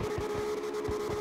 やった!